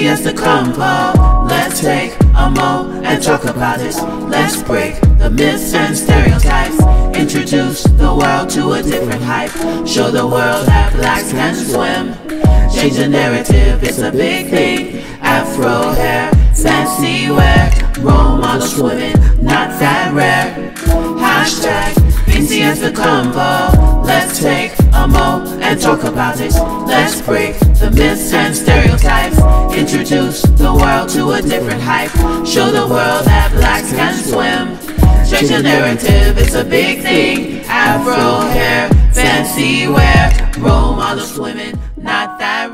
BCS the convo. Let's take a mo and talk about it. Let's break the myths and stereotypes. Introduce the world to a different hype. Show the world that blacks can swim. Change the narrative, it's a big thing. Afro hair, fancy wear, role model swimming, not that rare. Hashtag BCS the convo. Let's take a mo and talk about it. Let's break the myths and a different hype. Show the world that blacks can swim. Change the narrative, it's a big thing. Afro hair, fancy wear, role model swimming, not that